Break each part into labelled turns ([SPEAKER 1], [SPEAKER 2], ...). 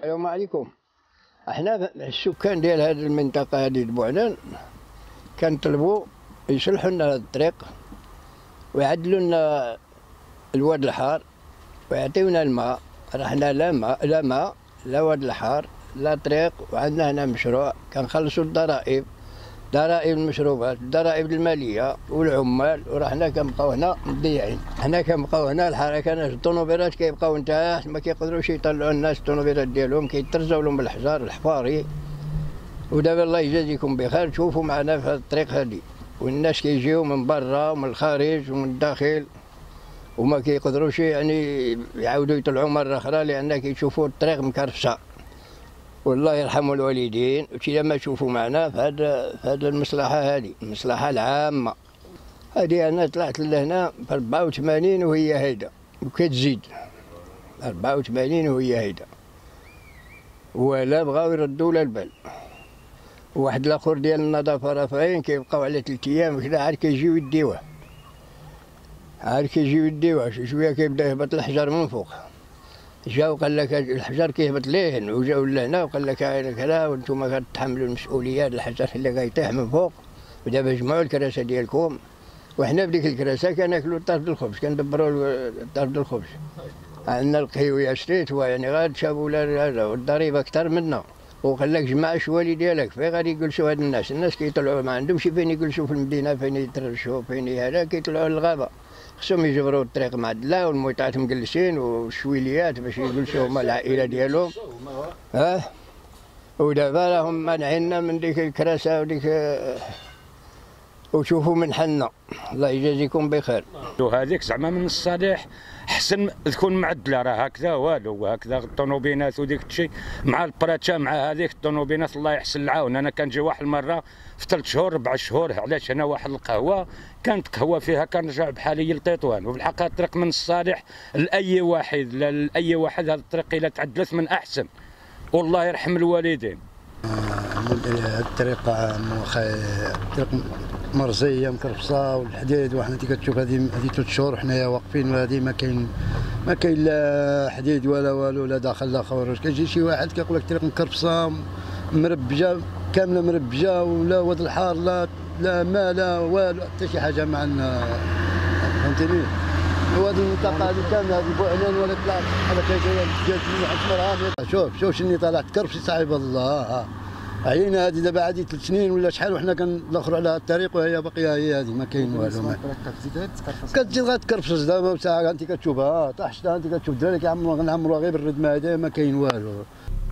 [SPEAKER 1] السلام عليكم. إحنا السكان ديال هذه المنطقة هذه بوعلان كنطلبوا يصلحوا لنا هذا الطريق ويعدلوا لنا الواد الحار ويعطيونا الماء. رحنا لا ماء لا ماء لا واد الحار لا طريق وعندنا هنا مشروع. كنخلصوا الضرائب. ضرائب المشروبات الضرائب المالية والعمال ورحنا كنبقاو هنا مضيعين. حنا كنبقاو هنا الحركة ناس الطوموبيلات كيبقاو تحت ما كيقدروش يطلعوا الناس الطوموبيلات ديالهم كيترزاو لهم بالحجار الحفاري. ودابا الله يجازيكم بخير تشوفوا معنا في هذا الطريق هذه والناس كيجيو من برا ومن الخارج ومن الداخل وما كيقدروش يعني يعاودوا يطلعوا مرة أخرى لأن كيشوفوا الطريق مكرفسه والله يرحم الوالدين. وشي لما تشوفوا معنا في هذا في هذا المصلحة هذه المصلحة العامة. هذه أنا طلعت لهنا في 84 وهي هيدا وكتزيد. 84 وهي هيدا. ولا بغاو يردوا لها البال. واحد الآخر ديال النظافة رافعين كيبقاو على ثلاث أيام كذا عاد كيجيو يديوه. عاد كيجيو يديوه شوية كيبدا يهبط الحجر من فوق. جاو قال لك الحجر كيهبط ليه وجاو لهنا وقال لك كذا وأنتم كتحملوا المسؤوليه الحجر اللي كيطيح من فوق. ودابا جمعوا الكراسة ديالكم. وحنا بديك الكراسة كناكلوا طرد الخبز كندبروا طرد الخبز. عندنا القهيويه شريت يعني غاد شافوا هذا والضريبة أكثر منا. وقال لك جمع الشوالي ديالك فين غادي يجلسوا هاد الناس؟ الناس كيطلعوا ما عندهمش فين يجلسوا في المدينة فين يترشوا فين هذا كيطلعوا للغابة. خصهم يجبروا الطريق معدله والمويطات مجلسين والشويليات باش يجلسوا هما العائلة ديالهم. ها؟ ودابا راهم مانعيننا من ديك الكراسة وديك وشوفوا من حنا. الله يجازيكم بخير.
[SPEAKER 2] وهذيك زعما من الصالح. حسن تكون معدلة راه هكذا والو هكذا الطوموبينات وديك الشيء. مع البراتشا مع هذيك الطوموبينات الله يحسن العون أنا كنجي واحد المره في ثلاث شهور أربع شهور علاش أنا واحد القهوة؟ كانت قهوة فيها كنرجع بحالي لتطوان وفي الحقيقة الطريق من الصالح لأي واحد لأي واحد هذا الطريق إلا تعدلت من أحسن. والله يرحم الوالدين.
[SPEAKER 3] الطريق الطريق مرزية مكرفصه والحديد وحنا كتشوف هذه هذه ثلاث شهور حنايا واقفين وهذه ما كاين ما كاين لا حديد ولا والو لا داخل لا خارج. كيجي شي واحد كيقول لك الطريق مكرفصه مربجة كاملة مربجة ولا واد الحار لا لا ما لا والو حتى شي حاجة ما عندنا فهمتني؟ وهذه المنطقة هذه كاملة هذه بوعنان ولا طلعت على كيجي شوف شوف شني طلعت. كرفسي صعيب الله. عينا هذه دابا عادي ثلاث سنين ولا شحال وحنا كنلاخروا على الطريق وهي باقية هي هذه ما كاين والو. كتزيد غتكرفص دابا ساعه انت كتشوفها طاح انت كتشوف الدراري كيعمروا غنعمروها غير بالردمه هذا ما كاين والو.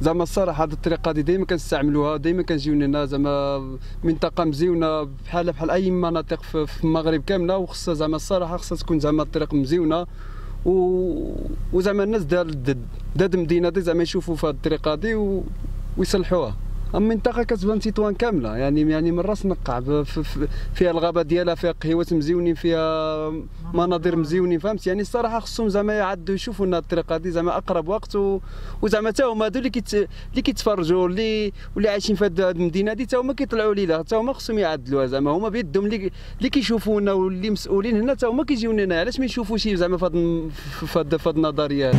[SPEAKER 4] زعما الصراحة هذه الطريقة هذه ديما كنستعملوها ديما كنجيو لنا زعما منطقة مزيونة بحال بحال أي مناطق في المغرب كاملة وخصها زعما الصراحة خصها تكون زعما الطريق مزيونة. و... وزعما الناس دار داد المدينة دي زعما يشوفوا في هذه الطريقة هذه و... ويصلحوها. المنطقة كتبان تطوان كاملة. يعني يعني من رأس نقع. فيها الغابة ديالها فيها قهيوات مزيونين فيها مناظر مزيونين فهمت؟ يعني الصراحة خصهم زعما يعدوا يشوفوا لنا الطريقة هذه زعما أقرب وقت. وزعما حتى هما هذو اللي كيت... اللي كيتفرجوا اللي واللي عايشين في هذه المدينة هذه حتى هما كيطلعوا ليها حتى هما خصهم يعدلوها زعما. هما بيدهم اللي اللي كيشوفونا واللي مسؤولين هنا حتى هما كيجيو لنا علاش ما يشوفوش زعما في هذه النظرية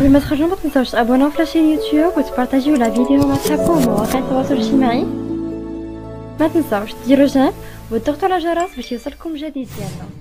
[SPEAKER 5] قبل ما تخرجوا ما تنساوش تابوناو في لاشين يوتيوب وتبارطاجيو لا فيديو مع صحابكم ومواقع التواصل الاجتماعي ما تنساوش ديروا جيم وتضغطوا على الجرس باش يوصلكم جديد ديالنا